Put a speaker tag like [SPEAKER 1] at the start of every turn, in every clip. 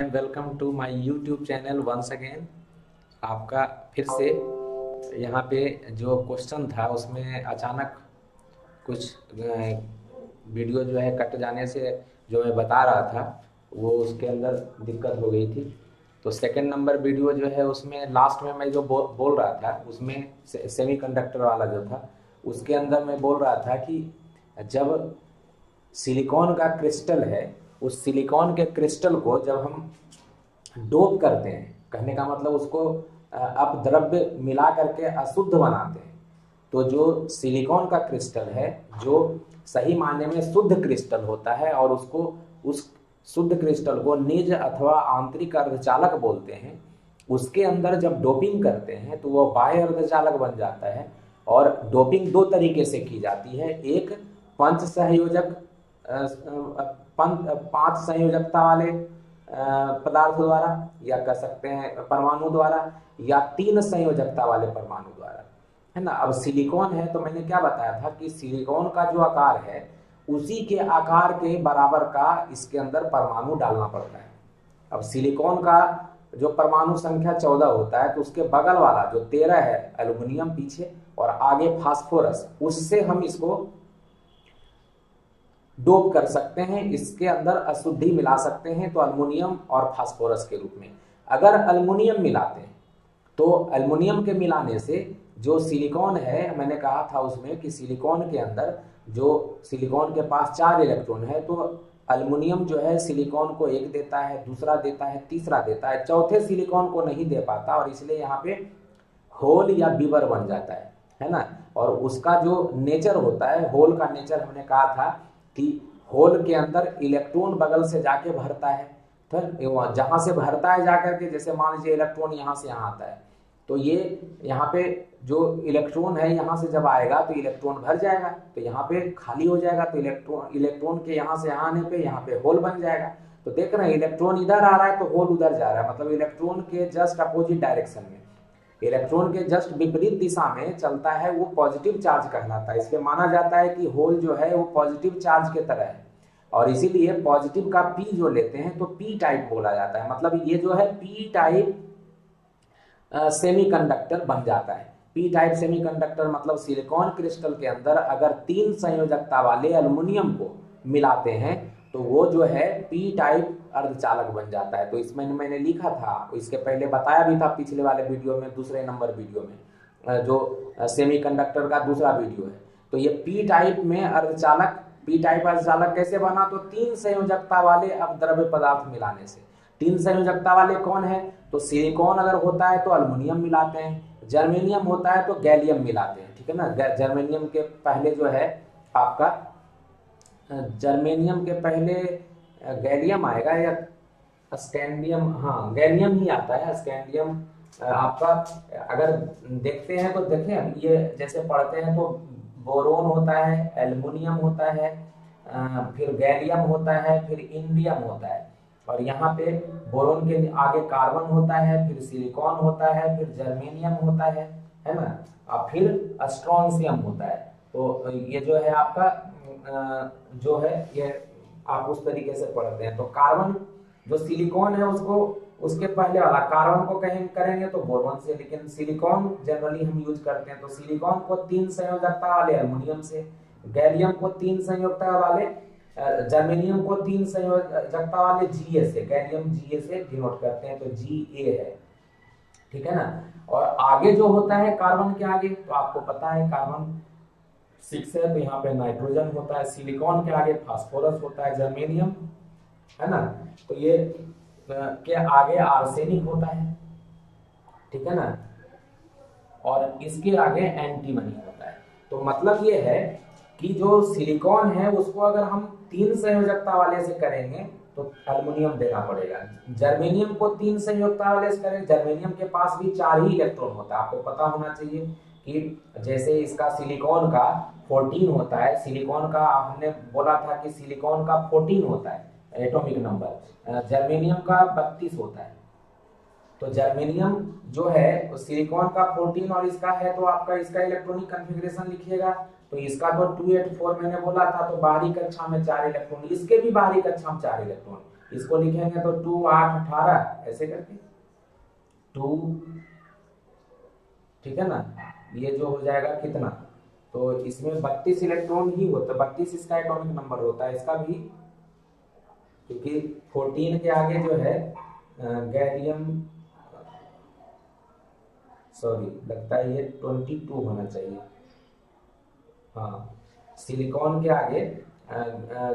[SPEAKER 1] Welcome to my YouTube channel once again आपका फिर से यहाँ पे जो क्वेश्चन था उसमें अचानक कुछ वीडियो जो है कट जाने से जो मैं बता रहा था वो उसके अंदर दिक्कत हो गई थी। तो सेकंड नंबर वीडियो जो है उसमें लास्ट में मैं जो बो, बोल रहा था उसमें से, सेमीकंडक्टर वाला जो था उसके अंदर मैं बोल रहा था कि जब सिलिकॉन का क्रिस्टल है उस सिलिकॉन के क्रिस्टल को जब हम डोप करते हैं, कहने का मतलब उसको अब द्रव्य मिला करके अशुद्ध बनाते हैं तो जो सिलिकॉन का क्रिस्टल है, जो सही मायने में शुद्ध क्रिस्टल होता है और उसको, उस शुद्ध क्रिस्टल को निज अथवा आंतरिक अर्धचालक बोलते हैं, उसके अंदर जब डोपिंग करते हैं तो वह बाह्य अर्धचालक बन जाता है और डोपिंग दो तरीके से की जाती है। एक पंच सहयोजक पाँच संयोजकता वाले पदार्थ द्वारा, या कह सकते हैं परमाणु द्वारा, या तीन संयोजकता वाले परमाणु द्वारा। है ना? अब सिलिकॉन है तो मैंने क्या बताया था कि सिलिकॉन का जो आकार है, उसी के आकार के बराबर का इसके अंदर परमाणु डालना पड़ता है। अब सिलिकॉन का जो परमाणु संख्या चौदह होता है तो उसके बगल वाला जो तेरह है, एल्यूमिनियम पीछे और आगे फास्फोरस, उससे हम इसको डोप कर सकते हैं, इसके अंदर अशुद्धि मिला सकते हैं तो अल्मोनियम और फास्फोरस के रूप में। अगर अल्मोनियम मिलाते हैं तो अल्मोनियम के मिलाने से जो सिलिकॉन है, मैंने कहा था उसमें कि सिलिकॉन के अंदर जो सिलिकॉन के पास चार इलेक्ट्रॉन है तो अल्मोनियम जो है सिलिकॉन को एक देता है, दूसरा देता है, तीसरा देता है। चौथे सिलिकॉन को नहीं दे पाता और इसलिए यहाँ पे होल या बीबर बन जाता है है ना? और उसका जो नेचर होता है होल का नेचर हमने कहा था कि होल के अंदर इलेक्ट्रॉन बगल से जाके भरता है तो जहाँ से भरता है जाकर के, जैसे मान लीजिए इलेक्ट्रॉन यहाँ से यहाँ आता है तो ये यहाँ पे जो इलेक्ट्रॉन है यहाँ से जब आएगा तो इलेक्ट्रॉन भर जाएगा तो यहाँ पे खाली हो जाएगा तो इलेक्ट्रॉन इलेक्ट्रॉन के यहाँ से यहाँ आने पे यहाँ पे होल बन जाएगा। तो देख रहे हैं, इलेक्ट्रॉन इधर आ रहा है तो होल उधर जा रहा है मतलब इलेक्ट्रॉन के जस्ट अपोजिट डायरेक्शन में। इलेक्ट्रॉन के जस्ट विपरीत दिशा में चलता है, वो पॉजिटिव चार्ज कहलाता है। इसलिए माना जाता है कि होल जो है, वो पॉजिटिव चार्ज के तरह है। और इसीलिए पॉजिटिव का पी जो लेते हैं तो पी टाइप बोला जाता है। मतलब ये जो है पी टाइप सेमीकंडक्टर बन जाता है। पी टाइप सेमीकंडक्टर मतलब सिलिकॉन क्रिस्टल के अंदर अगर तीन संयोजकता वाले अल्युमिनियम को मिलाते हैं तो वो जो है पी टाइप अर्धचालक बन जाता है। तो इसमें मैंने लिखा था, इसके पहले बताया भी था पिछले वाले वीडियो में, दूसरे नंबर वीडियो में जो सेमीकंडक्टर का दूसरा वीडियो है। तो ये पी टाइप में अर्धचालक पी टाइप अर्धचालक कैसे बना? तो तीन संयोजकता वाले अब द्रव्य पदार्थ मिलाने से। तीन संयोजकता वाले कौन है? तो सिलिकॉन अगर होता है तो अल्मोनियम मिलाते हैं जर्मेनियम होता है तो गैलियम मिलाते हैं, ठीक है ना? जर्मेनियम के पहले जो है आपका जर्मेनियम के पहले गैलियम आएगा या स्कैंडियम हाँ गैलियम ही आता है स्कैंडियम आपका, अगर देखते हैं तो देखें, ये जैसे पढ़ते हैं तो बोरोन होता है, एल्युमिनियम होता है फिर गैलियम होता है, फिर इंडियम होता है। और यहाँ पे बोरोन के आगे कार्बन होता है, फिर सिलिकॉन होता है, फिर जर्मेनियम होता है है ना? और फिर स्ट्रॉन्सियम होता है। तो ये जो है आपका जो है ये आप उस तरीके से पढ़ते हैं। तो कार्बन, जो सिलिकॉन है उसको, उसके पहले वाला, कार्बन को कहीं करेंगे तो बोरोन से, लेकिन सिलिकॉन जनरली हम यूज़ करते हैं। तो सिलिकॉन को तीन संयोजकता वाले अल्मोनियम से गैलियम को तीन संयोजकता वाले जर्मेनियम को तीन संयोजकता वाले जी से गैलियम जी से डिनोट करते हैं। तो जी ए है, ठीक है ना? और आगे जो होता है कार्बन के आगे तो आपको पता है कार्बन सिक्स है तो यहाँ पे नाइट्रोजन होता है सिलिकॉन के आगे फास्फोरस होता है जर्मेनियम है ना? तो ये के आगे आर्सेनिक होता है, ठीक है ना? और इसके आगे एंटीमनी होता है। तो मतलब ये है कि जो सिलिकॉन है, उसको अगर हम तीन संयोजकता वाले से करेंगे तो अल्युमिनियम देना पड़ेगा। जर्मेनियम को तीन संयोजकता वाले से करें जर्मेनियम के पास भी चार ही इलेक्ट्रॉन होता है। आपको पता होना चाहिए कि जैसे इसका सिलिकॉन का 14 होता है, सिलिकॉन का हमने बोला था कि सिलिकॉन का 14 होता है, एटॉमिक नंबर। जर्मेनियम का 32 होता है। तो जर्मेनियम जो है सिलिकॉन का 14 और इसका है तो आपका इसका इलेक्ट्रॉनिक कन्फिग्रेशन लिखिएगा। तो इसका तो 284 मैंने बोला था तो बाहरी कक्षा में चार इलेक्ट्रॉन, इसके भी बाहरी कक्षा में चार इलेक्ट्रॉन। इसको लिखेंगे तो टू आठ अठारह, ऐसे करके। टू, ठीक है ना? ये जो हो जाएगा कितना? तो इसमें बत्तीस इलेक्ट्रॉन ही होता है। बत्तीस इसका एटॉमिक नंबर होता है। इसका भी, क्योंकि फोर्टीन के आगे जो है गैलियम सॉरी लगता है ये ट्वेंटी टू होना चाहिए। हाँ सिलिकॉन के आगे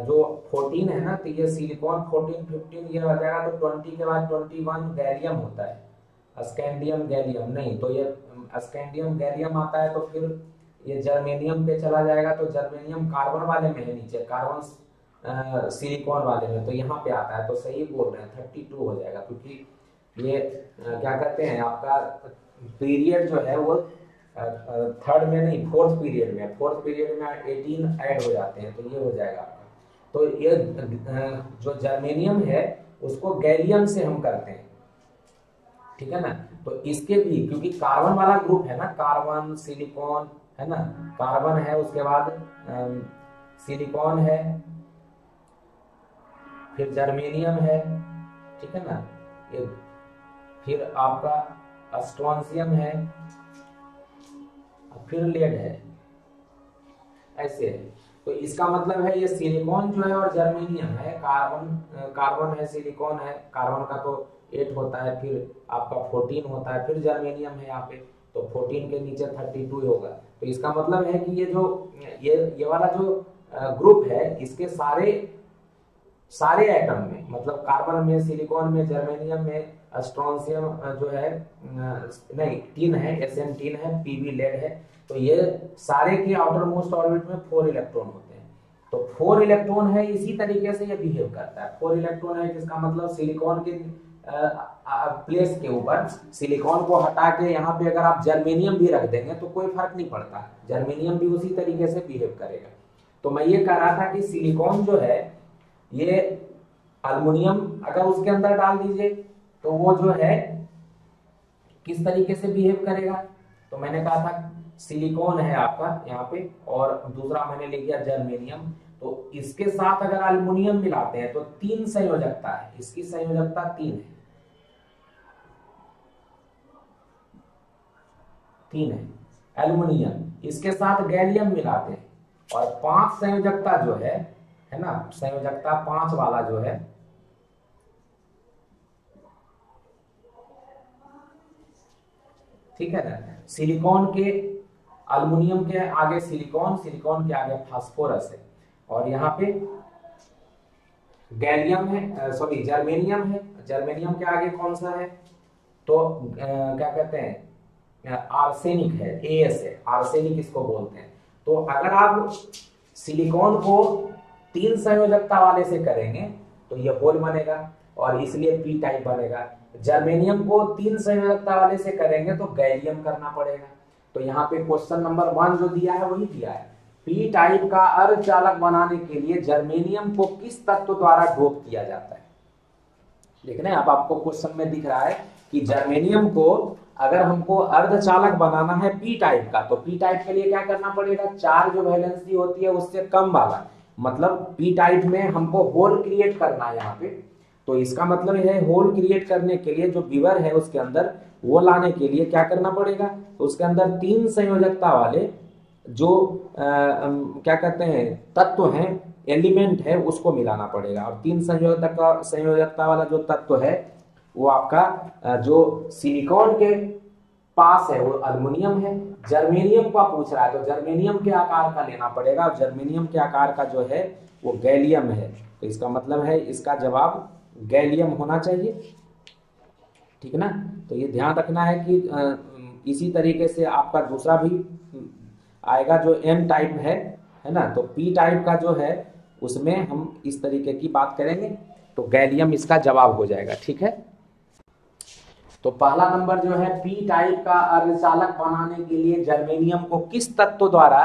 [SPEAKER 1] जो 14 है ना तो ये सिलिकॉन 14 15 ये जाएगा तो 20 के बाद 21 गैलियम होता है। स्कैंडियम गैलियम नहीं तो ये स्कैंडियम गैलियम आता है तो फिर ये जर्मेनियम पे चला जाएगा तो जर्मेनियम कार्बन वाले में है नीचे कार्बन सिलिकॉन वाले में तो यहाँ पे आता है तो सही बोल रहे हैं थर्टी टू हो जाएगा क्योंकि ये आ, क्या कहते हैं आपका पीरियड जो है वो थर्ड में नहीं फोर्थ पीरियड में फोर्थ पीरियड में एटीन ऐड हो जाते हैं तो ये हो जाएगा आपका। तो ये जो जर्मेनियम है उसको गैलियम से हम करते हैं। ठीक है ना? तो इसके भी क्योंकि कार्बन वाला ग्रुप है ना कार्बन सिलिकॉन है ना? कार्बन है, उसके बाद सिलिकॉन है, फिर जर्मेनियम है, ठीक है ना? ये फिर आपका स्ट्रॉन्सियम है फिर लेड है। ऐसे है। तो इसका मतलब है ये सिलिकॉन जो है और जर्मेनियम है कार्बन कार्बन है सिलिकॉन है। कार्बन का तो एट होता है, फिर आपका फोर्टीन होता है, फिर जर्मेनियम है यहाँ पे। तो फोर्टीन के नीचे थर्टी टू होगा। तो इसका मतलब है कि ये जो, ये ये वाला जो ग्रुप है, इसके सारे सारे एटम में मतलब कार्बन में सिलिकॉन में जर्मेनियम में स्ट्रॉन्सियम जो है नहीं टीन है एस एन टीन है पीवी लेड है तो ये सारे के आउटर मोस्ट ऑर्बिट में फोर इलेक्ट्रॉन होते हैं। तो फोर इलेक्ट्रॉन है इसी तरीके से ये बिहेव करता है। फोर इलेक्ट्रॉन है जिसका मतलब सिलिकॉन के प्लेस के ऊपर, सिलिकॉन को हटा के यहाँ पे अगर आप जर्मेनियम भी रख देंगे तो कोई फ़र्क नहीं पड़ता। जर्मेनियम भी उसी तरीके से बिहेव करेगा। तो मैं ये कह रहा था कि सिलिकॉन जो है, ये अल्मोनियम अगर उसके अंदर डाल दीजिए तो वो जो है, किस तरीके से बिहेव करेगा? तो मैंने कहा था, सिलिकॉन है आपका यहाँ पे, और दूसरा मैंने लिख दिया जर्मेनियम। तो इसके साथ अगर अल्मोनियम मिलाते हैं तो तीन संयोजकता है। इसकी संयोजकता तीन है। तीन है एल्यूमिनियम। इसके साथ गैलियम मिलाते हैं। और पाँच संयोजकता जो है है ना? संयोजकता पाँच वाला जो है ठीक है ना? सिलिकॉन के अल्युमिनियम के आगे सिलिकॉन सिलिकॉन के आगे फास्फोरस है। और यहाँ पे गैलियम है सॉरी जर्मेनियम है। जर्मेनियम के आगे कौन सा है? तो आ, क्या कहते हैं? आर्सेनिक है ए एस है आर्सेनिक इसको बोलते हैं। तो अगर आप सिलिकॉन को तीन संयोजकता वाले से करेंगे तो ये होल बनेगा और इसलिए पी टाइप बनेगा। जर्मेनियम को तीन संयोजकता वाले से करेंगे तो गैलियम करना पड़ेगा। तो यहाँ पे क्वेश्चन नंबर वन जो दिया है, वही दिया है। पी टाइप का अर्धचालक बनाने के लिए जर्मेनियम को किस तत्व द्वारा डोप किया जाता है? देख रहे हैं अब आपको क्वेश्चन में दिख रहा है कि जर्मेनियम को अगर हमको अर्धचालक बनाना है पी टाइप का तो पी टाइप के लिए क्या करना पड़ेगा? चार जो वैलेंसी होती है उससे कम वाला। मतलब पी टाइप में हमको होल क्रिएट करना है यहाँ पे। तो इसका मतलब है होल क्रिएट करने के लिए जो बीवर है उसके अंदर वो लाने के लिए क्या करना पड़ेगा? तो उसके अंदर तीन संयोजकता वाले जो आ, क्या कहते हैं तत्व हैं एलिमेंट है उसको मिलाना पड़ेगा। और तीन संयोजकता संयोजकता वाला जो तत्व है वो आपका जो सिलिकॉन के पास है, वो अल्मोनियम है। जर्मेनियम का पूछ रहा है तो जर्मेनियम के आकार का लेना पड़ेगा। और जर्मेनियम के आकार का जो है, वो गैलियम है। तो इसका मतलब है, इसका जवाब गैलियम होना चाहिए। ठीक ना? तो ये ध्यान रखना है कि इसी तरीके से आपका दूसरा भी आएगा जो एम टाइप है है ना? तो पी टाइप का जो है, उसमें हम इस तरीके की बात करेंगे तो गैलियम इसका जवाब हो जाएगा। ठीक है? तो पहला नंबर जो है पी टाइप का अर्धचालक बनाने के लिए जर्मेनियम को किस तत्व द्वारा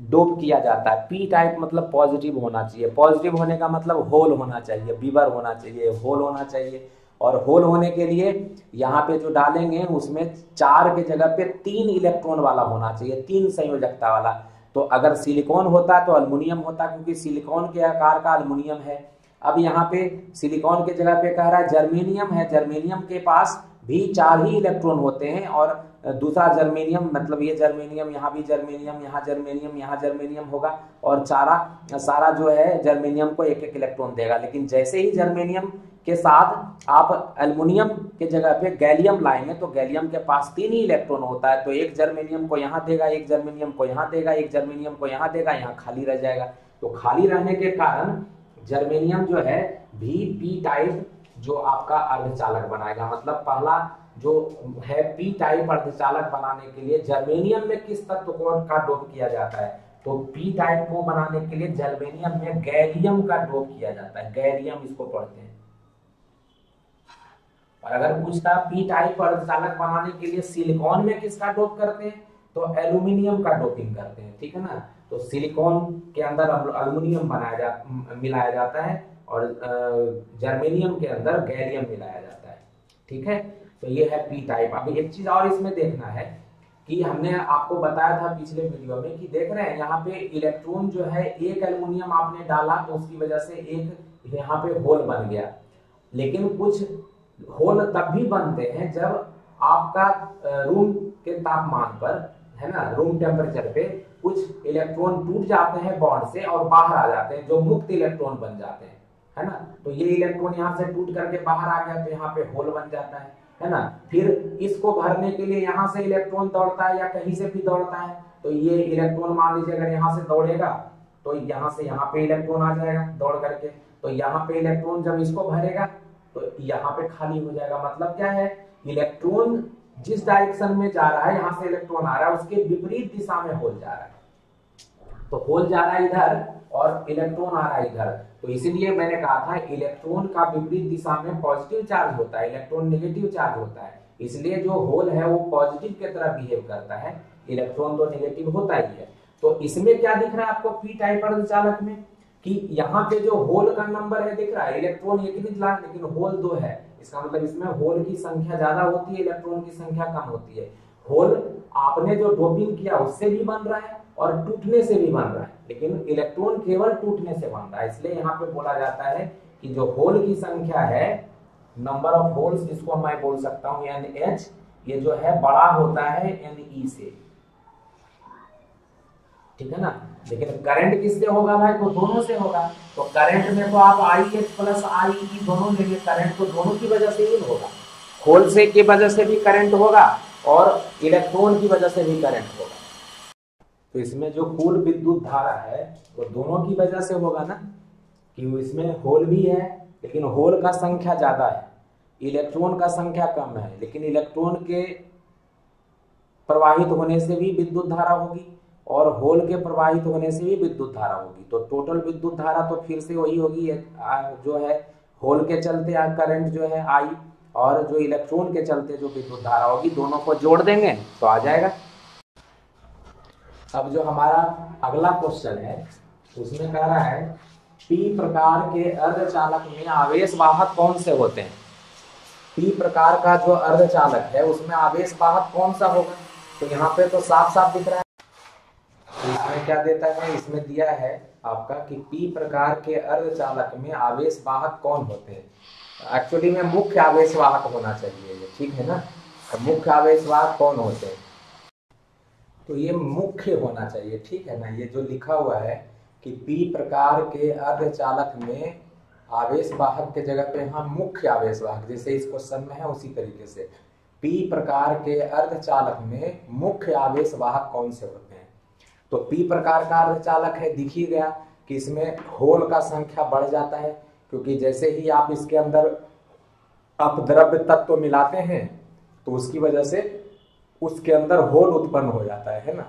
[SPEAKER 1] डोप किया जाता है? पी टाइप मतलब पॉजिटिव होना चाहिए। पॉजिटिव होने का मतलब होल होना चाहिए बीवर होना चाहिए होल होना चाहिए। और होल होने के लिए यहाँ पे जो डालेंगे, उसमें चार के जगह पे तीन इलेक्ट्रॉन वाला होना चाहिए, तीन संयोजकता वाला। तो अगर सिलिकॉन होता तो अल्मोनियम होता, क्योंकि सिलिकॉन के आकार का अल्मोनियम है। अब यहाँ पे सिलिकॉन के जगह पे कह रहा है जर्मेनियम है जर्मेनियम के पास भी चार ही इलेक्ट्रॉन होते हैं और दूसरा जर्मेनियम मतलब ये जर्मेनियम यहाँ भी जर्मेनियम यहाँ जर्मेनियम यहाँ जर्मेनियम होगा और चारा, सारा जो है जर्मेनियम को एक एक इलेक्ट्रॉन देगा। लेकिन जैसे ही जर्मेनियम के साथ आप एल्युमिनियम के जगह पे गैलियम लाएँगे तो गैलियम के पास तीन ही इलेक्ट्रॉन होता है। तो एक जर्मेनियम को यहाँ देगा, एक जर्मेनियम को यहाँ देगा, एक जर्मेनियम को यहाँ देगा, यहाँ खाली रह जाएगा। तो खाली रहने के कारण जर्मेनियम जो है भी पी टाइप जो आपका अर्धचालक बनाएगा। मतलब पहला जो है पी टाइप अर्धचालक बनाने के लिए जर्मेनियम में किस तत्व को का डोप किया जाता है? तो पी टाइप को बनाने के लिए जर्मेनियम में गैलियम का डोप किया जाता है। गैलियम इसको पढ़ते हैं। और अगर पूछता पी टाइप अर्धचालक बनाने के लिए सिलिकॉन में किसका डोप करते हैं? तो एल्यूमिनियम का डोपिंग करते हैं। ठीक है ना? तो सिलिकॉन के अंदर अल्यूमिनियम बनाया जा, मिलाया जाता है। और जर्मेनियम के अंदर गैलियम मिलाया जाता है। ठीक है? तो ये है पी टाइप अभी एक चीज़ और इसमें देखना है कि हमने आपको बताया था पिछले वीडियो में कि देख रहे हैं, यहाँ पे इलेक्ट्रॉन जो है, एक एल्यूमिनियम आपने डाला तो उसकी वजह से एक यहाँ पे होल बन गया। लेकिन कुछ होल तब भी बनते हैं जब आपका रूम के तापमान पर, है ना रूम टेम्परेचर पे कुछ इलेक्ट्रॉन टूट जाते हैं बॉन्ड से और बाहर आ जाते हैं, जो मुक्त इलेक्ट्रॉन बन जाते हैं। है ना? तो ये इलेक्ट्रॉन यहाँ से टूट करके बाहर आ गया तो यहाँ पे होल बन जाता है है ना? फिर इसको भरने के लिए यहाँ से इलेक्ट्रॉन दौड़ता है या कहीं से भी दौड़ता है? तो ये इलेक्ट्रॉन मान लीजिए अगर यहाँ से दौड़ेगा तो यहाँ से यहाँ पे इलेक्ट्रॉन आ जाएगा दौड़ करके। तो यहाँ पे इलेक्ट्रॉन जब इसको भरेगा तो यहाँ पे खाली हो जाएगा। मतलब क्या है? इलेक्ट्रॉन जिस डायरेक्शन में जा रहा है, यहाँ से इलेक्ट्रॉन आ रहा है, उसके विपरीत दिशा में होल जा रहा है। तो होल जा रहा है इधर और इलेक्ट्रॉन आ रहा है इधर। तो इसीलिए मैंने कहा था इलेक्ट्रॉन का विपरीत दिशा में पॉजिटिव चार्ज होता है इलेक्ट्रॉन नेगेटिव चार्ज होता है। इसलिए जो होल है वो पॉजिटिव की तरह बिहेव करता है। इलेक्ट्रॉन तो नेगेटिव होता ही है। तो इसमें क्या दिख रहा है आपको पी टाइप अर्धचालक में? कि यहाँ पे जो होल का नंबर है, दिख रहा है इलेक्ट्रॉन एक निकला लेकिन होल दो है। इसका मतलब इसमें होल की संख्या ज़्यादा होती है इलेक्ट्रॉन की संख्या कम होती है। होल आपने जो डोपिंग किया, उससे भी बन रहा है। और टूटने से भी बन रहा है। लेकिन इलेक्ट्रॉन केवल टूटने से बन रहा है, इसलिए यहाँ पे बोला जाता है कि जो होल की संख्या है नंबर ऑफ़ होल्स जिसको मैं बोल सकता हूँ एन एच ये जो है बड़ा होता है एन ई e से। ठीक है ना? लेकिन करंट किससे होगा भाई? तो दोनों से होगा। तो करंट में तो आप आई एच प्लस आई ई दोनों लेंगे करंट तो दोनों की वजह से ही होगा। होल से की वजह से भी करंट होगा और इलेक्ट्रॉन की वजह से भी करंट होगा। तो इसमें जो कुल विद्युत धारा है, वो तो दोनों की वजह से होगा ना? कि इसमें होल भी है, लेकिन होल का संख्या ज़्यादा है। इलेक्ट्रॉन का संख्या कम है, लेकिन इलेक्ट्रॉन के प्रवाहित होने से भी विद्युत धारा होगी और होल के प्रवाहित होने से भी विद्युत धारा होगी। तो टोटल विद्युत धारा तो फिर से वही होगी जो है, होल के चलते करंट जो है आई और जो इलेक्ट्रॉन के चलते जो विद्युत धारा होगी, दोनों को जोड़ देंगे तो आ जाएगा। अब जो हमारा अगला क्वेश्चन है, उसमें कह रहा है पी प्रकार के अर्धचालक में आवेश वाहक कौन से होते हैं? पी प्रकार का जो अर्धचालक है, उसमें आवेश वाहक कौन सा होगा? तो यहाँ पे तो साफ़ साफ़ दिख रहा है। तो इसमें क्या देता है? इसमें दिया है आपका कि पी प्रकार के अर्धचालक में आवेश वाहक कौन होते हैं? एक्चुअली में मुख्य आवेश वाहक होना चाहिए ठीक है ना? मुख्य आवेश वाहक कौन होते हैं? तो ये मुख्य होना चाहिए, ठीक है ना? ये जो लिखा हुआ है कि पी प्रकार के अर्धचालक में आवेश वाहक के जगह पे यहाँ मुख्य आवेश वाहक, जैसे इस क्वेश्चन में है उसी तरीके से। पी प्रकार के अर्धचालक में मुख्य आवेश वाहक कौन से होते हैं? तो पी प्रकार का अर्धचालक है, दिख ही गया कि इसमें होल का संख्या बढ़ जाता है, क्योंकि जैसे ही आप इसके अंदर अपद्रव्य तत्व तो मिलाते हैं तो उसकी वजह से उसके अंदर होल उत्पन्न हो जाता है ना?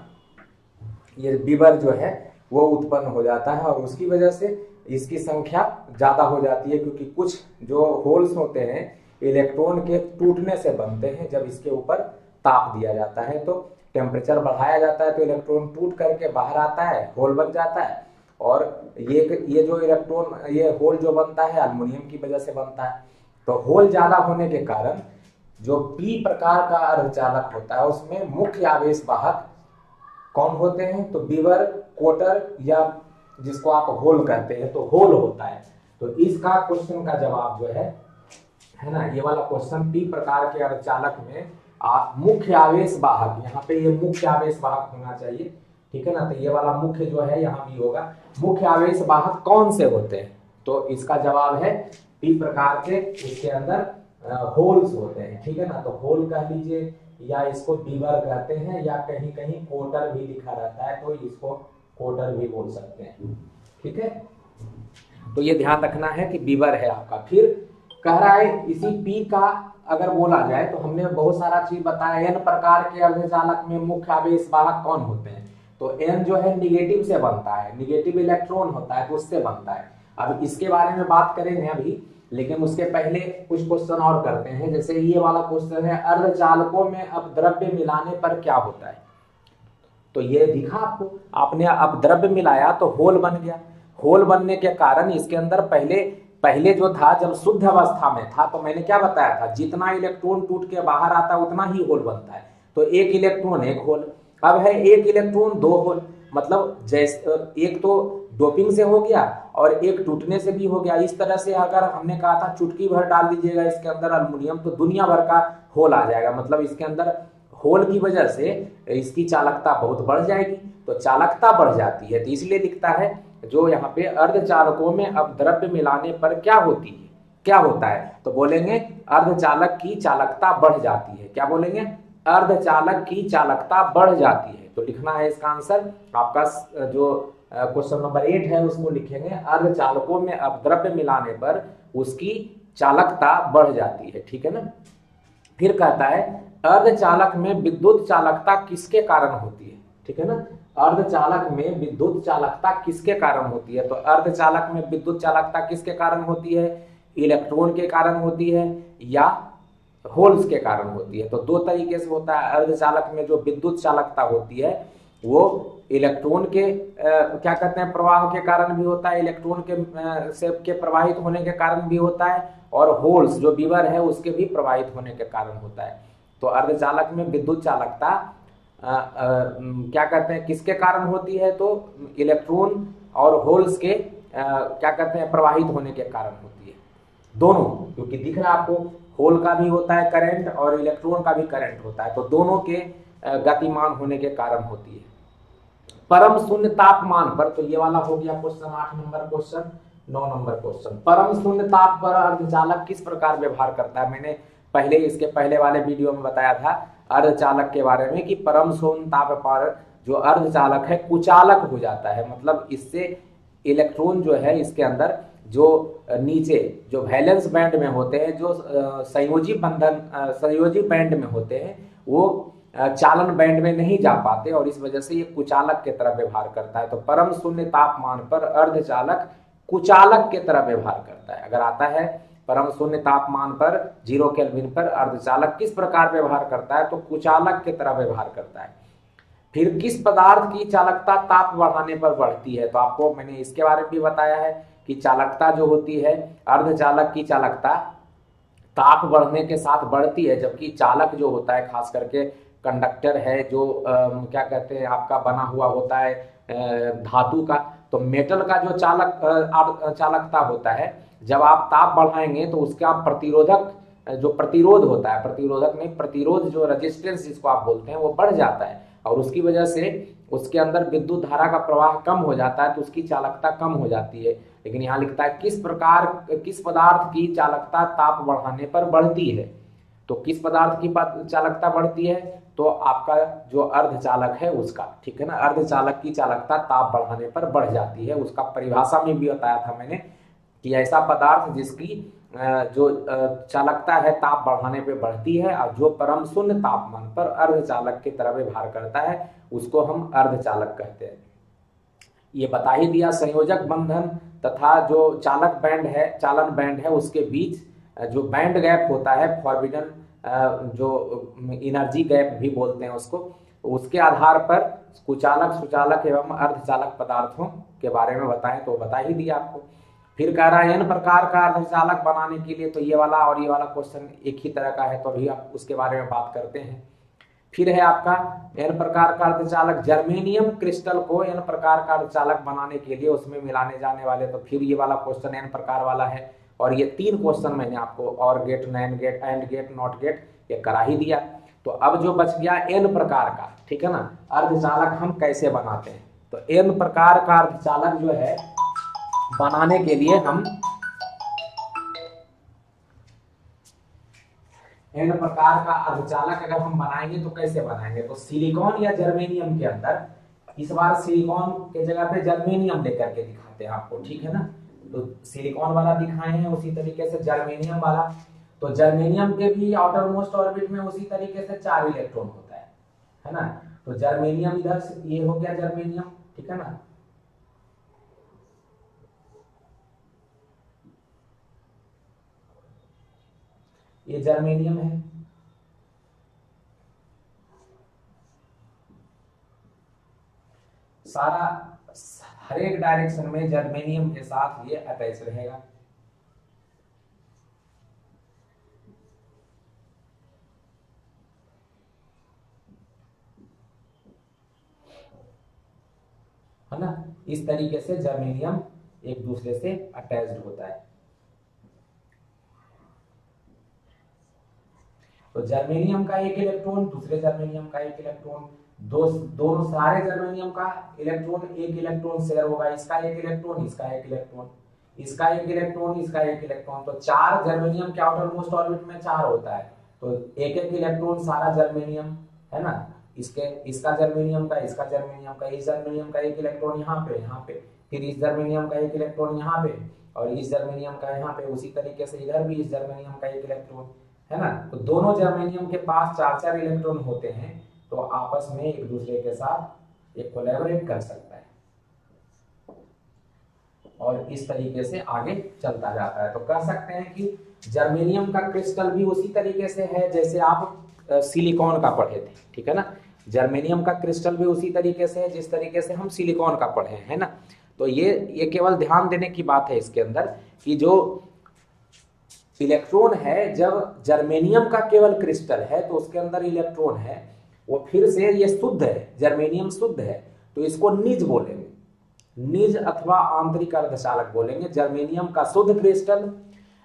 [SPEAKER 1] ये बीबर जो है, वो उत्पन्न हो जाता है और उसकी वजह से इसकी संख्या ज़्यादा हो जाती है क्योंकि कुछ जो होल्स होते हैं, इलेक्ट्रॉन के टूटने से बनते हैं जब इसके ऊपर ताप दिया जाता है। तो टेम्परेचर बढ़ाया जाता है तो इलेक्ट्रॉन टूट करके बाहर आता है होल बन जाता है और ये ये जो इलेक्ट्रॉन ये होल जो बनता है अल्मोनियम की वजह से बनता है। तो होल ज़्यादा होने के कारण जो पी प्रकार का अर्धचालक होता है उसमें मुख्य आवेश वाहक कौन होते हैं? तो बीवर कोटर या जिसको आप होल कहते हैं तो होल होता है। तो इसका क्वेश्चन का जवाब जो है है ना ये वाला क्वेश्चन पी प्रकार के अर्धचालक में आ, मुख्य आवेश वाहक यहाँ पे ये मुख्य आवेश वाहक होना चाहिए ठीक है ना? तो ये वाला मुख्य जो है यहाँ भी होगा। मुख्य आवेश वाहक कौन से होते हैं? तो इसका जवाब है पी प्रकार के इसके अंदर होल्स होते हैं, ठीक है ना? तो होल कह लीजिए या इसको बीवर कहते हैं या कहीं कहीं कोटर भी लिखा रहता है तो इसको कोटर भी बोल सकते हैं, ठीक है? तो ये ध्यान रखना है कि बीवर है आपका। फिर कह रहा है, इसी पी का अगर बोला जाए तो हमने बहुत सारा चीज़ बताया, एन प्रकार के अर्धचालक में मुख्य आवेश वाहक कौन होते हैं? तो एन जो है निगेटिव से बनता है निगेटिव इलेक्ट्रॉन होता है तो उससे बनता है। अब इसके बारे में बात करेंगे अभी। लेकिन उसके पहले कुछ क्वेश्चन और करते हैं। जैसे ये वाला क्वेश्चन है, अर्धचालकों में अब द्रव्य मिलाने पर क्या होता है? तो ये दिखा आपको। आपने अब द्रव्य मिलाया तो होल बन गया। होल बनने के कारण इसके अंदर पहले पहले जो था, जब शुद्ध अवस्था में था तो मैंने क्या बताया था? जितना इलेक्ट्रॉन टूट के बाहर आता है, उतना ही होल बनता है। तो एक इलेक्ट्रॉन एक होल। अब है एक इलेक्ट्रॉन दो होल। मतलब जैसे, एक तो डोपिंग से हो गया और एक टूटने से भी हो गया। इस तरह से अगर हमने कहा था चुटकी भर डाल दीजिएगा, इसके अंदर अल्मोनियम तो दुनिया भर का होल आ जाएगा। मतलब इसके अंदर होल की वजह से इसकी चालकता बहुत बढ़ जाएगी। तो चालकता बढ़ जाती है तो इसलिए दिखता है जो यहाँ पे अर्धचालकों में अब द्रव्य मिलाने पर क्या होती है? क्या होता है? तो बोलेंगे अर्धचालक की चालकता बढ़ जाती है। क्या बोलेंगे? अर्धचालक की चालकता बढ़ जाती है। तो लिखना है इसका आंसर। आपका जो क्वेश्चन नंबर एट है, उसको लिखेंगे अर्धचालकों में अब द्रव्य मिलाने पर उसकी चालकता बढ़ जाती है, ठीक है ना? फिर कहता है अर्धचालक में विद्युत चालकता किसके कारण होती है? ठीक है ना? अर्धचालक में विद्युत चालकता किसके कारण होती है? तो अर्धचालक में विद्युत चालकता किसके कारण होती है? इलेक्ट्रॉन के कारण होती है या होल्स के कारण होती है? तो दो तरीके से होता है अर्धचालक में जो विद्युत चालकता होती है, वो इलेक्ट्रॉन के आ, क्या कहते हैं प्रवाह के कारण भी होता है इलेक्ट्रॉन के आ, से के प्रवाहित होने के कारण भी होता है और होल्स जो बीवर है उसके भी प्रवाहित होने के कारण होता है। तो अर्धचालक में विद्युत चालकता क्या कहते हैं किसके कारण होती है तो इलेक्ट्रॉन और होल्स के आ, क्या कहते हैं प्रवाहित होने के कारण होती है। दोनों क्योंकि दिख रहा आपको होल का भी होता है करंट और इलेक्ट्रॉन का भी करंट होता है तो दोनों के गतिमान होने के कारण होती है। परम शून्य तापमान पर तो ये वाला हो गया क्वेश्चन आठ नंबर क्वेश्चन नौ नंबर क्वेश्चन परम शून्य ताप पर अर्धचालक किस प्रकार व्यवहार करता है? मैंने पहले इसके पहले वाले वीडियो में बताया था अर्धचालक के बारे में कि परम शून्य ताप पर जो अर्धचालक है, कुचालक हो जाता है। मतलब इससे इलेक्ट्रॉन जो है, इसके अंदर जो नीचे, जो वैलेंस बैंड में होते हैं, जो संयोजी बंधन संयोजी बैंड में होते हैं, वो चालन बैंड में नहीं जा पाते और इस वजह से ये कुचालक के तरह व्यवहार करता है। तो परम शून्य तापमान पर अर्धचालक कुचालक के तरह व्यवहार करता है। अगर आता है परम शून्य तापमान पर, ज़ीरो केल्विन पर अर्धचालक किस प्रकार व्यवहार करता है तो कुचालक के तरह व्यवहार करता है। फिर किस पदार्थ की चालकता ताप बढ़ाने पर बढ़ती है? तो आपको मैंने इसके बारे में भी बताया है कि चालकता जो होती है अर्धचालक की चालकता ताप बढ़ने के साथ बढ़ती है, जबकि चालक जो होता है, खास करके कंडक्टर है जो क्या कहते हैं, आपका बना हुआ होता है धातु का। तो मेटल का जो चालक चालकता होता है, जब आप ताप बढ़ाएँगे तो उसका प्रतिरोधक जो प्रतिरोध होता है, प्रतिरोधक में प्रतिरोध जो रेजिस्टेंस जिसको आप बोलते हैं, वो बढ़ जाता है। और उसकी वजह से उसके अंदर विद्युत धारा का प्रवाह कम हो जाता है तो उसकी चालकता कम हो जाती है। लेकिन यहाँ लिखता है, किस प्रकार, किस पदार्थ की चालकता ताप बढ़ाने पर बढ़ती है? तो किस पदार्थ की चालकता बढ़ती है? तो आपका जो अर्धचालक है उसका, ठीक है ना? अर्धचालक की चालकता ताप बढ़ाने पर बढ़ जाती है। उसका परिभाषा में भी बताया था मैंने कि ऐसा पदार्थ जिसकी जो चालकता है ताप बढ़ाने पे बढ़ती है और जो परम शून्य तापमान पर अर्धचालक की तरह व्यवहार करता है, उसको हम अर्धचालक कहते हैं। ये बता ही दिया संयोजक बंधन तथा जो चालक बैंड है, चालन बैंड है, उसके बीच जो बैंड गैप होता है, फॉरबिडन जो इनर्जी गैप भी बोलते हैं उसको, उसके आधार पर कुचालक, सुचालक एवं अर्धचालक पदार्थों के बारे में बताएँ तो बता ही दिया आपको। फिर कह रहा है इन प्रकार का अर्धचालक बनाने के लिए तो ये वाला और ये वाला क्वेश्चन एक ही तरह का है तो अभी आप उसके बारे में बात करते हैं। फिर है आपका एन प्रकार का अर्धचालक जर्मेनियम क्रिस्टल को एन प्रकार का अर्धचालक बनाने के लिए उसमें मिलाने जाने वाले तो फिर ये वाला क्वेश्चन एन प्रकार वाला है। और ये तीन क्वेश्चन मैंने आपको और gate NAND gate AND gate NOT gate ये करा ही दिया। तो अब जो बच गया एन प्रकार का, ठीक है ना? अर्धचालक हम कैसे बनाते हैं? तो एन प्रकार का अर्धचालक जो है, बनाने के लिए हम एन प्रकार का अर्धचालक अगर हम बनाएँगे तो कैसे बनाएँगे? तो सिलिकॉन या जर्मेनियम के अंदर, इस बार सिलिकॉन के जगह पे जर्मेनियम लेकर के दिखाते हैं आपको, ठीक है ना? तो सिलिकॉन वाला दिखाए हैं, उसी तरीके से जर्मेनियम वाला। तो जर्मेनियम के भी आउटर मोस्ट ऑर्बिट में उसी तरीके से चार इलेक्ट्रॉन होता है है ना? तो जर्मेनियम इधर से, ये हो गया जर्मेनियम ठीक है ना? ये जर्मेनियम है। सारा हर एक डायरेक्शन में जर्मेनियम के साथ ये अटैच रहेगा। है ना? इस तरीके से जर्मेनियम एक दूसरे से अटैच्ड होता है। तो जर्मेनियम का एक इलेक्ट्रॉन, दूसरे जर्मेनियम का एक इलेक्ट्रॉन दो दोनों सारे जर्मेनियम का इलेक्ट्रॉन एक इलेक्ट्रॉन शेयर होगा, इसका एक इलेक्ट्रॉन, इसका एक इलेक्ट्रॉन, इसका एक इलेक्ट्रॉन, इसका एक इलेक्ट्रॉन। तो चार जर्मेनियम के आउटर मोस्ट ऑर्बिट में चार होता है। तो एक एक इलेक्ट्रॉन, सारा जर्मेनियम, है ना? इसके, इसका जर्मेनियम का, इसका जर्मेनियम का, इस जर्मेनियम का एक इलेक्ट्रॉन यहाँ पे यहाँ पे। फिर इस जर्मेनियम का एक इलेक्ट्रॉन यहाँ पे, और इस जर्मेनियम का यहाँ पे, उसी तरीके से इधर भी इस जर्मेनियम का एक इलेक्ट्रॉन, है ना? तो दोनों जर्मेनियम के पास चार चार इलेक्ट्रॉन होते हैं। तो आपस में एक दूसरे के साथ एक कोलेबोरेट कर सकता है। और इस तरीके से आगे चलता जाता है। तो कह सकते हैं कि जर्मेनियम का क्रिस्टल भी उसी तरीके से है जैसे आप सिलिकॉन का पढ़े थे, ठीक है ना? जर्मेनियम का क्रिस्टल भी उसी तरीके से है, जिस तरीके से हम सिलिकॉन का पढ़े है ना? तो ये ये केवल ध्यान देने की बात है इसके अंदर कि जो इलेक्ट्रॉन है, जब जर्मेनियम का केवल क्रिस्टल है तो उसके अंदर इलेक्ट्रॉन है वो फिर से ये शुद्ध है जर्मेनियम शुद्ध है तो इसको निज बोलेंगे। निज अथवा आंतरिक अर्धचालक बोलेंगे। जर्मेनियम का शुद्ध क्रिस्टल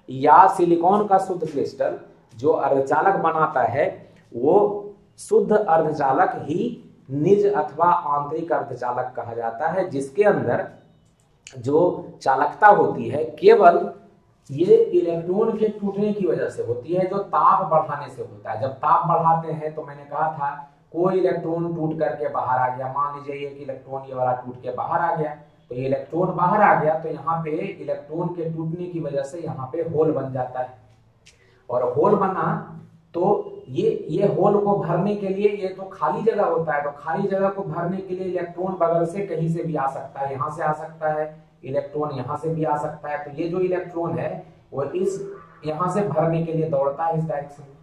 [SPEAKER 1] या सिलिकॉन का शुद्ध क्रिस्टल जो अर्धचालक बनाता है, वो शुद्ध अर्धचालक ही निज अथवा आंतरिक अर्धचालक कहा जाता है, जिसके अंदर जो चालकता होती है, केवल ये इलेक्ट्रॉन के टूटने की वजह से होती है, जो ताप बढ़ाने से होता है। जब ताप बढ़ाते हैं तो मैंने कहा था, कोई इलेक्ट्रॉन टूट करके बाहर आ गया। मान लीजिए एक इलेक्ट्रॉन ये वाला टूट के बाहर आ गया तो ये इलेक्ट्रॉन बाहर आ गया तो यहाँ पे इलेक्ट्रॉन के टूटने की वजह से यहाँ पे होल बन जाता है। और होल बना तो ये ये होल को भरने के लिए, ये तो खाली जगह होता है तो खाली जगह को भरने के लिए इलेक्ट्रॉन बगल से कहीं से भी आ सकता है, यहाँ से आ सकता है। इलेक्ट्रॉन यहाँ से भी आ सकता है। तो ये जो इलेक्ट्रॉन है, वो इस यहाँ से भरने के लिए दौड़ता है इस डायरेक्शन में।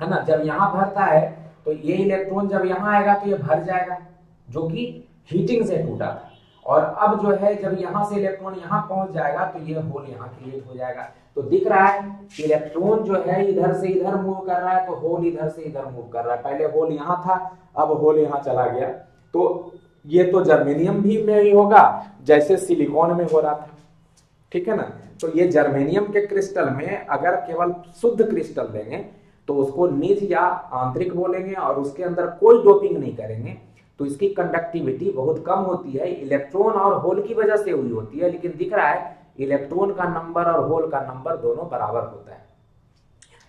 [SPEAKER 1] है ना? जब यहाँ भरता है तो ये इलेक्ट्रॉन जब यहाँ आएगा तो ये भर जाएगा, जो कि हीटिंग से टूटा था। और अब जो है, जब यहाँ से इलेक्ट्रॉन यहाँ पहुँच जाएगा तो ये होल यहाँ क्रिएट हो जाएगा। तो दिख रहा है इलेक्ट्रॉन जो है, इधर से इधर मूव कर रहा है तो होल इधर से इधर मूव कर रहा है। पहले होल यहाँ था, अब होल यहाँ चला गया। तो ये तो जर्मेनियम भी में ही होगा, जैसे सिलिकॉन में हो रहा था। ठीक है ना? तो ये जर्मेनियम के क्रिस्टल में अगर केवल शुद्ध क्रिस्टल देंगे तो उसको निज या आंतरिक बोलेंगे और उसके अंदर कोई डोपिंग नहीं करेंगे। तो इसकी कंडक्टिविटी बहुत कम होती है। इलेक्ट्रॉन और होल की वजह से हुई होती है, लेकिन दिख रहा है इलेक्ट्रॉन का नंबर और होल का नंबर दोनों बराबर होता है।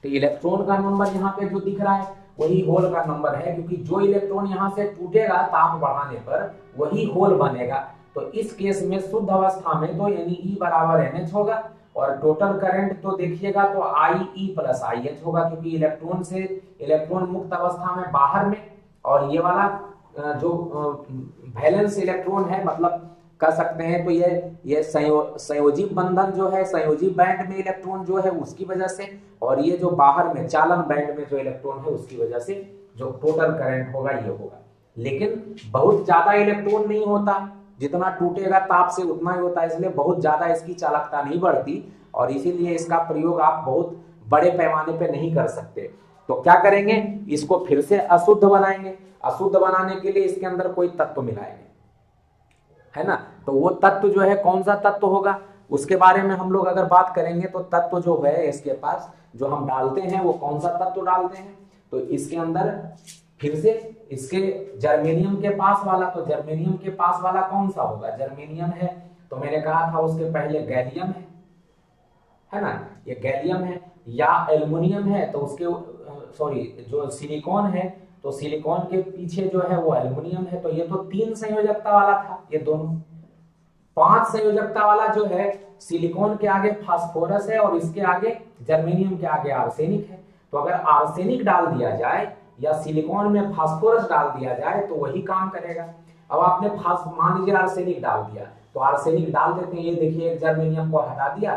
[SPEAKER 1] तो इलेक्ट्रॉन का नंबर यहाँ पे जो दिख रहा है वही होल का नंबर है, क्योंकि जो इलेक्ट्रॉन यहाँ से टूटेगा ताप बढ़ाने पर, वही होल बनेगा। तो इस केस में शुद्ध अवस्था में तो यानी ई e बराबर एन एच होगा, और टोटल करंट तो देखिएगा तो आई ई प्लस आई एच होगा, क्योंकि इलेक्ट्रॉन से इलेक्ट्रॉन मुक्त अवस्था में बाहर में, और ये वाला जो बैलेंस इलेक्ट्रॉन है मतलब कह सकते हैं तो ये ये संयोजी बंधन जो है, संयोजी बैंड में इलेक्ट्रॉन जो है, उसकी वजह से, और ये जो बाहर में चालन बैंड में जो इलेक्ट्रॉन है, उसकी वजह से जो टोटल करंट होगा, ये होगा। लेकिन बहुत ज़्यादा इलेक्ट्रॉन नहीं होता, जितना टूटेगा ताप से उतना ही होता है इसलिए बहुत ज़्यादा इसकी चालकता नहीं बढ़ती, और इसीलिए इसका प्रयोग आप बहुत बड़े पैमाने पर नहीं कर सकते। तो क्या करेंगे? इसको फिर से अशुद्ध बनाएँगे। अशुद्ध बनाने के लिए इसके अंदर कोई तत्व मिलाएँगे। है ना? तो वो तत्व जो है, कौन सा तत्व होगा? उसके बारे में हम लोग अगर बात करेंगे तो तत्व जो है इसके पास, जो हम डालते हैं, वो कौन सा तत्व डालते हैं? तो इसके अंदर फिर से इसके जर्मेनियम के पास वाला तो जर्मेनियम के पास वाला कौन सा होगा? जर्मेनियम है। तो मैंने कहा था उसके पहले गैलियम है। है ना? ये गैलियम है या एल्युमिनियम है तो उसके सॉरी जो सिलिकॉन है तो सिलिकॉन के पीछे जो है वो एल्युमिनियम है तो ये तो तीन संयोजकता वाला था। ये दोनों, पाँच संयोजकता वाला जो है, सिलिकॉन के आगे फास्फोरस है और इसके आगे जर्मेनियम के आगे आर्सेनिक है। तो अगर आर्सेनिक डाल दिया जाए या सिलिकॉन में फास्फोरस डाल दिया जाए तो वही काम करेगा। अब आपने मान लीजिए आर्सेनिक डाल दिया तो आर्सेनिक डाल देते हैं, ये देखिए एक जर्मेनियम को हटा दिया,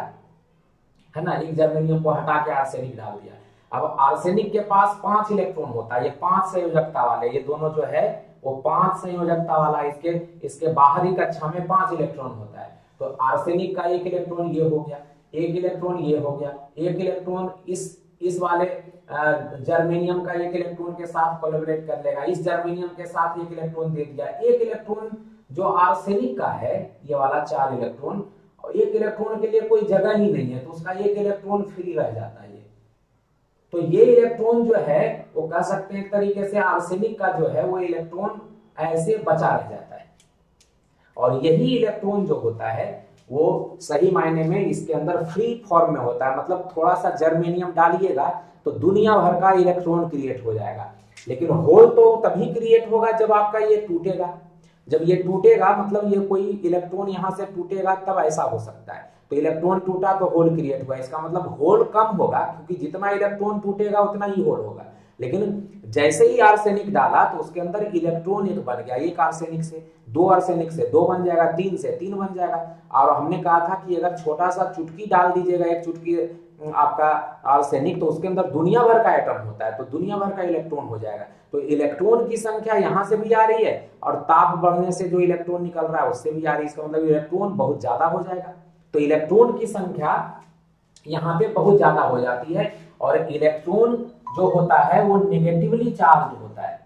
[SPEAKER 1] है ना? एक जर्मेनियम को हटा के आर्सेनिक डाल दिया। अब आर्सेनिक के पास पाँच इलेक्ट्रॉन होता है, ये पाँच संयोजकता वाले, ये दोनों जो है, वो पाँच संयोजकता वाला इसके इसके बाहरी कक्षा में पाँच इलेक्ट्रॉन होता है। तो आर्सेनिक का एक इलेक्ट्रॉन ये हो गया, एक इलेक्ट्रॉन ये हो गया, एक इलेक्ट्रॉन इस इस वाले जर्मेनियम का एक इलेक्ट्रॉन के साथ कोलेबरेट कर लेगा, इस जर्मेनियम के साथ एक इलेक्ट्रॉन दे दिया। एक इलेक्ट्रॉन जो आर्सेनिक का है, ये वाला चार इलेक्ट्रॉन और एक इलेक्ट्रॉन के लिए कोई जगह ही नहीं है तो उसका एक इलेक्ट्रॉन फ्री रह जाता है। तो ये इलेक्ट्रॉन जो है, वो कह सकते हैं एक तरीके से आर्सेनिक का जो है, वो इलेक्ट्रॉन ऐसे बचा रह जाता है। और यही इलेक्ट्रॉन जो होता है, वो सही मायने में इसके अंदर फ्री फॉर्म में होता है। मतलब थोड़ा सा जर्मेनियम डालिएगा तो दुनिया भर का इलेक्ट्रॉन क्रिएट हो जाएगा। लेकिन होल तो तभी क्रिएट होगा जब आपका ये टूटेगा। जब ये टूटेगा मतलब ये कोई इलेक्ट्रॉन यहाँ से टूटेगा, तब ऐसा हो सकता है। तो इलेक्ट्रॉन टूटा तो होल क्रिएट हुआ इसका मतलब होल कम होगा, क्योंकि जितना इलेक्ट्रॉन टूटेगा, उतना ही होल होगा। लेकिन जैसे ही आर्सेनिक डाला तो उसके अंदर इलेक्ट्रॉन एक बन गया, एक आर्सेनिक से, दो आर्सेनिक से, दो बन जाएगा, तीन से, तीन बन जाएगा। और हमने कहा था कि अगर छोटा सा चुटकी डाल दीजिएगा, एक चुटकी आपका आर्सेनिक तो उसके अंदर दुनिया भर का एटम होता है तो दुनिया भर का इलेक्ट्रॉन हो जाएगा। तो इलेक्ट्रॉन की संख्या यहाँ से भी आ रही है, और ताप बढ़ने से जो इलेक्ट्रॉन निकल रहा है, उससे भी आ रही है। इसका मतलब इलेक्ट्रॉन बहुत ज़्यादा हो जाएगा। तो इलेक्ट्रॉन की संख्या यहाँ पे बहुत ज़्यादा हो जाती है और इलेक्ट्रॉन जो होता है वो निगेटिवली चार्ज होता है।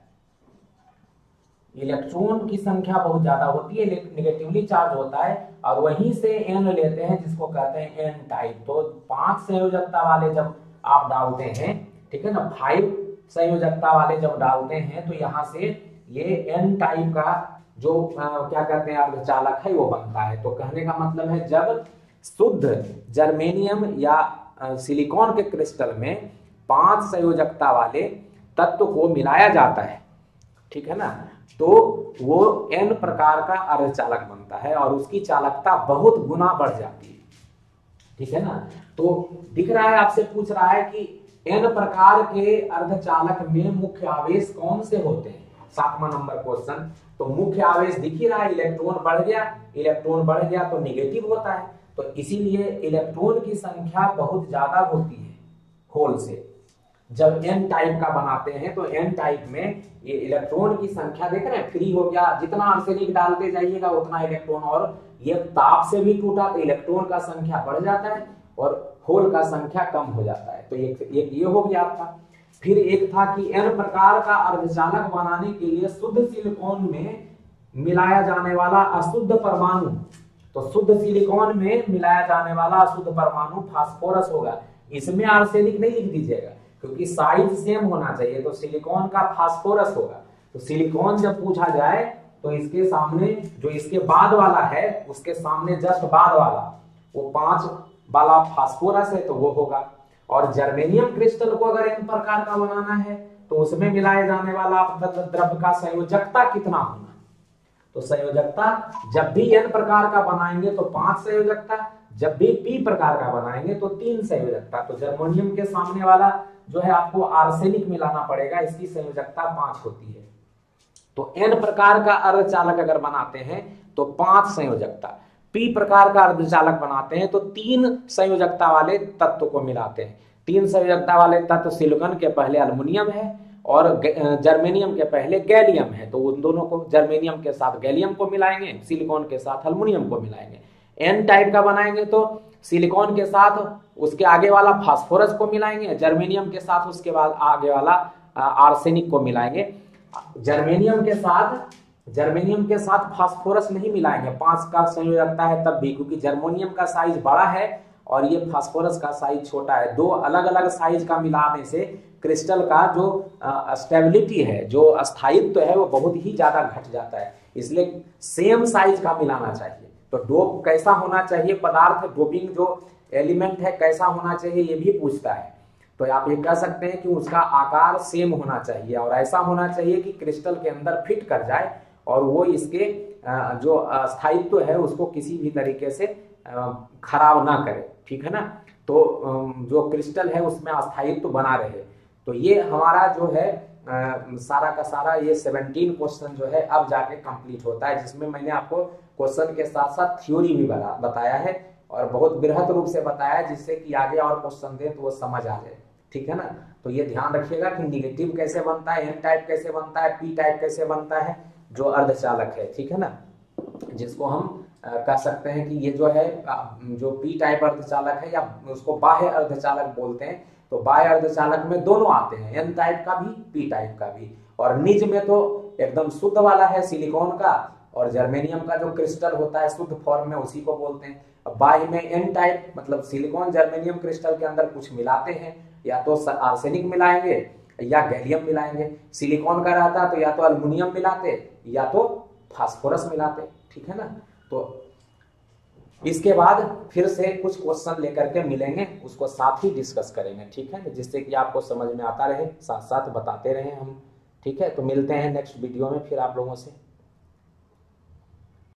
[SPEAKER 1] इलेक्ट्रॉन की संख्या बहुत ज़्यादा होती है निगेटिवली चार्ज होता है और वहीं से एन लेते हैं, जिसको कहते हैं एन टाइप तो पाँच संयोजकता वाले जब आप डालते हैं, ठीक है ना फाइव संयोजकता वाले जब डालते हैं तो यहाँ से ये एन टाइप का जो आ, क्या कहते हैं अर्धचालक है वो बनता है। तो कहने का मतलब है जब शुद्ध जर्मेनियम या सिलिकॉन के क्रिस्टल में पाँच संयोजकता वाले तत्व को मिलाया जाता है ठीक है ना? तो वो एन प्रकार का अर्धचालक बनता है और उसकी चालकता बहुत गुना बढ़ जाती है ठीक है ना? तो दिख रहा है आपसे पूछ रहा है कि एन प्रकार के अर्धचालक में मुख्य आवेश कौन से होते हैं? सातवां नंबर क्वेश्चन तो मुख्य आवेश दिख ही रहा है इलेक्ट्रॉन बढ़ गया इलेक्ट्रॉन बढ़ गया तो निगेटिव होता है तो इसीलिए इलेक्ट्रॉन की संख्या बहुत ज़्यादा होती है होल से। जब एन टाइप का बनाते हैं तो एन टाइप में ये इलेक्ट्रॉन की संख्या देख रहे हैं फ्री हो गया जितना आर्सेनिक डालते जाइएगा उतना इलेक्ट्रॉन और ये ताप से भी टूटा तो इलेक्ट्रॉन का संख्या बढ़ जाता है और होल का संख्या कम हो जाता है। तो एक, एक ये हो गया आपका। फिर एक था कि एन प्रकार का अर्धचालक बनाने के लिए शुद्ध सिलिकॉन में मिलाया जाने वाला अशुद्ध परमाणु। तो शुद्ध सिलिकॉन में मिलाया जाने वाला अशुद्ध परमाणु फास्फोरस होगा। इसमें आर्सेनिक नहीं लिख दीजिएगा, क्योंकि साइज़ सेम होना चाहिए तो सिलिकॉन का फास्फोरस होगा। तो सिलिकॉन जब पूछा जाए तो इसके सामने, जो इसके बाद वाला है, उसके सामने जस्ट बाद वाला, वो पाँच वाला फास्फोरस है तो वो होगा। और जर्मेनियम क्रिस्टल को अगर इन प्रकार का बनाना है तो उसमें मिलाए जाने वाला द्रव्य का संयोजकता कितना होना तो संयोजकता, जब भी एन प्रकार का बनाएँगे तो पाँच संयोजकता, जब भी पी प्रकार का बनाएँगे तो तीन संयोजकता। तो जर्मोनियम के सामने वाला जो है आपको आर्सेनिक मिलाना पड़ेगा, इसकी संयोजकता पाँच होती है। तो एन प्रकार का अर्धचालक अगर बनाते हैं तो पाँच संयोजकता। पी प्रकार का अर्धचालक बनाते हैं तो तीन संयोजकता वाले तत्व को मिलाते हैं। तीन संयोजकता वाले तत्व सिलिकॉन के पहले अल्युमिनियम है और जर्मेनियम के पहले गैलियम है। तो उन दोनों को, जर्मेनियम के साथ गैलियम को मिलाएँगे, सिलिकॉन के साथ अल्मोनियम को मिलाएँगे। एन टाइप का बनाएँगे तो सिलिकॉन के साथ उसके आगे वाला फास्फोरस को मिलाएँगे, जर्मेनियम के साथ उसके बाद आगे वाला आर्सेनिक को मिलाएँगे। जर्मेनियम के साथ जर्मेनियम के साथ फास्फोरस नहीं मिलाएँगे। पाँच का संयोजकता है तब भी, क्योंकि जर्मोनियम का साइज़ बड़ा है और ये फास्फोरस का साइज़ छोटा है। दो अलग अलग साइज़ का मिलाने से क्रिस्टल का जो स्टेबिलिटी है, जो स्थायित्व तो है, वो बहुत ही ज़्यादा घट जाता है। इसलिए सेम साइज़ का मिलाना चाहिए। तो डोप कैसा होना चाहिए पदार्थ डोपिंग जो एलिमेंट है, कैसा होना चाहिए, ये भी पूछता है। तो आप ये कह सकते हैं कि उसका आकार सेम होना चाहिए और ऐसा होना चाहिए कि क्रिस्टल के अंदर फिट कर जाए। और वो इसके जो स्थायित्व है, उसको किसी भी तरीके से खराब ना करे। ठीक है ना? तो जो क्रिस्टल है, उसमें अस्थायित्व बना रहे। तो ये हमारा जो है सारा का सारा ये 17 क्वेश्चन जो है, अब जाके कंप्लीट होता है, जिसमें मैंने आपको क्वेश्चन के साथ साथ थ्योरी भी बताया है और बहुत बृहद रूप से बताया है जिससे कि आगे और क्वेश्चन दे तो वो समझ आ जाए। ठीक है ना? तो ये ध्यान रखिएगा कि निगेटिव कैसे बनता है एन टाइप कैसे बनता है पी टाइप कैसे बनता है। जो अर्धचालक है, ठीक है ना? जिसको हम कह सकते हैं कि ये जो है जो पी टाइप अर्धचालक है या उसको बाह्य अर्धचालक बोलते हैं तो बाह्य अर्धचालक में दोनों आते हैं एन टाइप का भी पी टाइप का भी। और निज में तो एकदम शुद्ध वाला है सिलिकॉन का, और जर्मेनियम का जो क्रिस्टल होता है शुद्ध फॉर्म में उसी को बोलते हैं। बाह्य में एन टाइप मतलब सिलिकॉन जर्मेनियम क्रिस्टल के अंदर कुछ मिलाते हैं, या तो आर्सेनिक मिलाएँगे या गैलियम मिलाएँगे। सिलिकॉन का रहता तो या तो अल्मोनियम मिलाते, या तो फास्फोरस मिलाते, ठीक है ना? तो इसके बाद फिर से कुछ क्वेश्चन लेकर के मिलेंगे, उसको साथ ही डिस्कस करेंगे, ठीक है? जिससे कि आपको समझ में आता रहे साथ साथ बताते रहे हम, ठीक है? तो मिलते हैं नेक्स्ट वीडियो में फिर आप लोगों से।